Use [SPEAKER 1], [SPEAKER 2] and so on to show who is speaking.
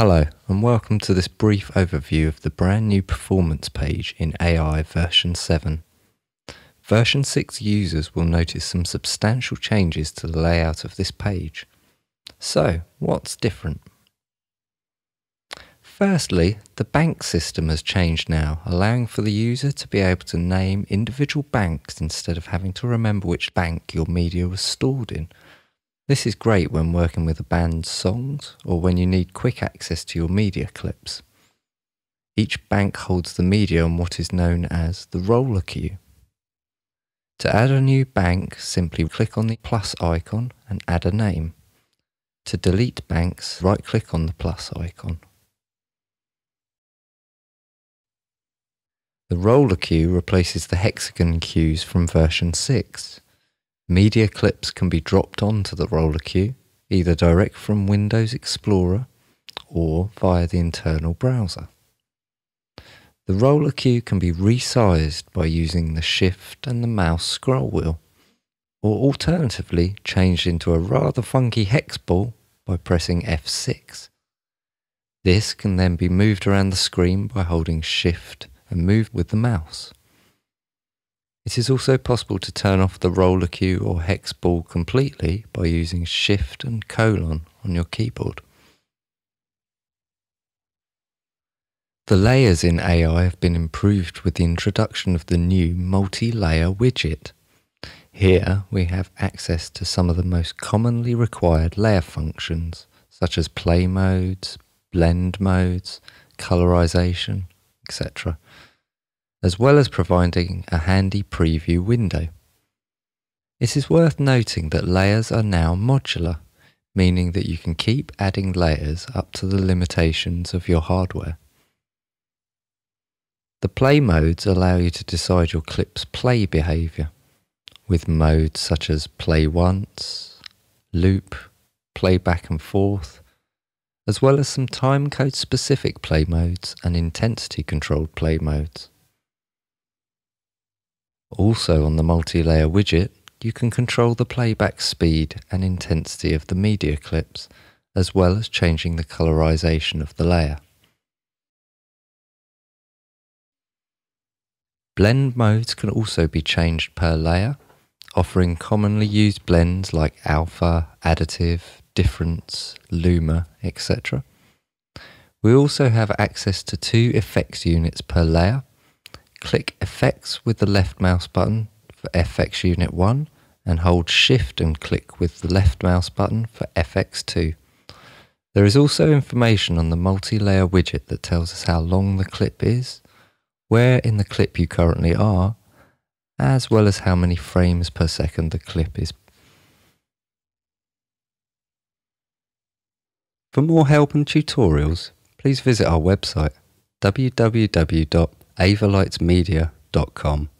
[SPEAKER 1] Hello, and welcome to this brief overview of the brand new performance page in AI version 7. Version 6 users will notice some substantial changes to the layout of this page. So, what's different? Firstly, the bank system has changed now, allowing for the user to be able to name individual banks instead of having to remember which bank your media was stored in. This is great when working with a band's songs or when you need quick access to your media clips. Each bank holds the media on what is known as the roller cue. To add a new bank, simply click on the plus icon and add a name. To delete banks, right click on the plus icon. The roller cue replaces the hexagon cues from version 6. Media clips can be dropped onto the roller cue, either direct from Windows Explorer or via the internal browser. The roller cue can be resized by using the shift and the mouse scroll wheel, or alternatively changed into a rather funky hex ball by pressing F6. This can then be moved around the screen by holding shift and move with the mouse. It is also possible to turn off the roller cue or hex ball completely by using Shift and colon on your keyboard. The layers in AI have been improved with the introduction of the new multi-layer widget. Here we have access to some of the most commonly required layer functions such as play modes, blend modes, colorization, etc as well as providing a handy preview window. It is worth noting that layers are now modular, meaning that you can keep adding layers up to the limitations of your hardware. The play modes allow you to decide your clip's play behavior, with modes such as play once, loop, play back and forth, as well as some timecode specific play modes and intensity controlled play modes. Also on the multi-layer widget, you can control the playback speed and intensity of the media clips, as well as changing the colorization of the layer. Blend modes can also be changed per layer, offering commonly used blends like alpha, additive, difference, luma, etc. We also have access to two effects units per layer, Click Effects with the left mouse button for FX Unit 1 and hold Shift and click with the left mouse button for FX2. There is also information on the multi-layer widget that tells us how long the clip is, where in the clip you currently are, as well as how many frames per second the clip is. For more help and tutorials, please visit our website www avolitesmedia.com.